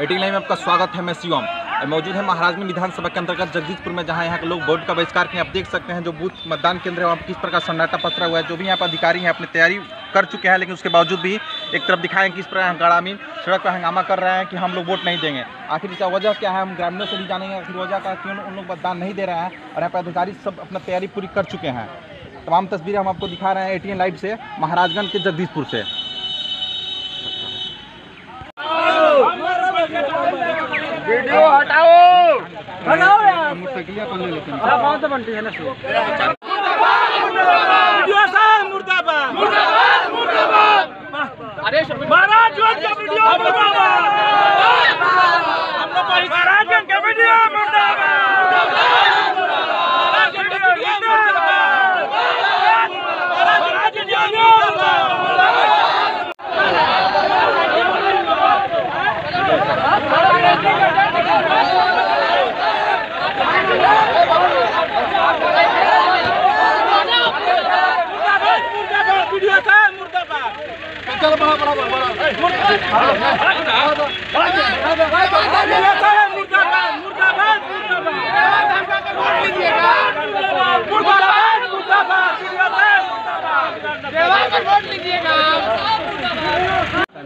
Eighteen line में आपका स्वागत है, मैं शिवम। मौजूद है महाराजगंज विधानसभा के अंतर्गत जगदीशपुर में, जहाँ यहाँ के लोग वोट का बहिष्कार किए आप देख सकते हैं जो बूथ मतदान केंद्र है, वहाँ किस प्रकार सन्नाटा पसरा हुआ है। जो भी यहाँ पर अधिकारी हैं, अपनी तैयारी कर चुके हैं, लेकिन उसके बावजूद भी एक तरफ़ दिखाएँ किस प्रकार ग्रामीण सड़क पर हंगामा कर रहे हैं कि हम लोग वोट नहीं देंगे। आखिर इसका वजह क्या है, हम ग्रामीणों से भी जानेंगे। आखिर वजह का क्यों उन लोग मतदान नहीं दे रहे हैं? और यहाँ पर अधिकारी सब अपना तैयारी पूरी कर चुके हैं। तमाम तस्वीरें हम आपको दिखा रहे हैं एटीएन लाइव से, महाराजगंज के जगदीशपुर से वीडियो हटाओ बनाओ यार। लेते हैं। हाँ, कौन सा है ना वीडियो साहब मुर्दाबाद। मुर्दाबाद मुर्दाबाद अरे महाराज जोत का वीडियो मुर्दाबाद। हम लोग महाराज का वीडियो मुर्दाबाद महाराज का वीडियो मुर्दाबाद महाराज का वीडियो मुर्दाबाद मुर्दाबाद मुर्दाबाद वीडियो साहब मुर्दाबाद चल बड़ा बड़ा बड़ा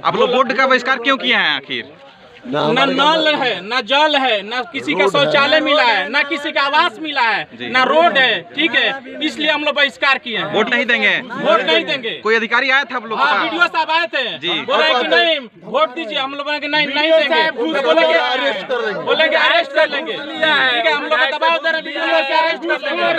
आप लोग बोर्ड का बहिष्कार क्यों किए हैं आखिर? न नल है न जल है न किसी का शौचालय मिला है न किसी का आवास मिला है न रोड है ठीक है? इसलिए हम लोग बहिष्कार किए हैं। वोट नहीं देंगे। वोट नहीं देंगे। कोई अधिकारी आया था आप लोग हाँ वीडियो साहब आए थे। बोले कि नहीं वोट दीजिए हम लोग बोले कि नहीं नहीं देंगे। बोलेंगे अरेस्ट कर लेंगे अरेस्ट कर लेंगे। ठीक है हम लोग दबाव दे रहे वीडियो अरेस्ट कर लेंगे।